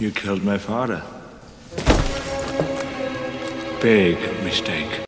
You killed my father. Big mistake.